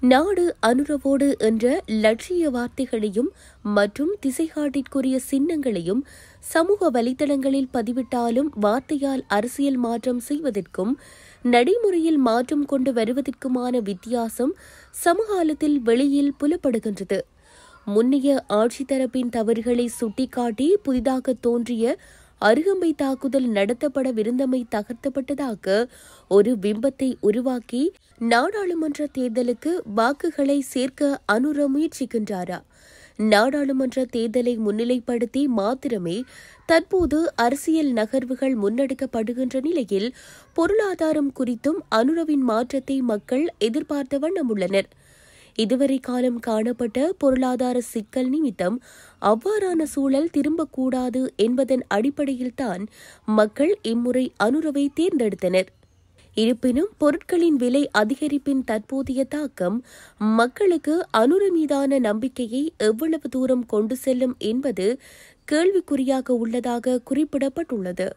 நாடு அனுரவோடு என்ற லட்சிய வார்த்தைகளையும் மற்றும் திசைகாட்டிற்குரிய சின்னங்களையும் சமூக வலைதளங்களில் பதிவிட்டாலும் வார்த்தையால் அரசியல் மாற்றம் செய்வதற்கும் நடைமுறையில் மாற்றம் கொண்டு வருவதற்குமான வித்தியாசம் சமகாலத்தில் வெளியில் புலப்படுகின்றது. முன்னைய ஆட்சி தரப்பின் தவறுகளை சுட்டிக்காட்டி புதிதாக தோன்றிய அருகம்பை தாக்குதல் நடத்தப்படவிருந்தமை தகர்த்தப்பட்டதாக ஒரு பிம்பத்தை உருவாக்கி நாடாளுமன்ற தேர்தலுக்கு வாக்குகளை சேர்க்க அனுர முயற்சிக்கின்றாரா? நாடாளுமன்ற தேர்தலை முன்னிலைப்படுத்தி மாத்திரமே தற்போது அரசியல் நகர்வுகள் முன்னெடுக்கப்படுகின்ற நிலையில் பொருளாதாரம் குறித்தும் அனுரவின் மாற்றத்தை மக்கள் எதிர்பார்த்த வண்ணம் உள்ளனர். இதுவரை காலம் காணப்பட்ட பொருளாதார சிக்கல் நிமித்தம் அவ்வாறான சூழல் திரும்பக்கூடாது என்பதன் அடிப்படையில்தான் மக்கள் இம்முறை அனுரவை தேர்ந்தெடுத்தனர். இருப்பினும் பொருட்களின் விலை அதிகரிப்பின் தற்போதைய தாக்கம் மக்களுக்கு அனுர மீதான நம்பிக்கையை எவ்வளவு தூரம் கொண்டு செல்லும் என்பது கேள்விக்குறியாக உள்ளதாக குறிப்பிடப்பட்டுள்ளது.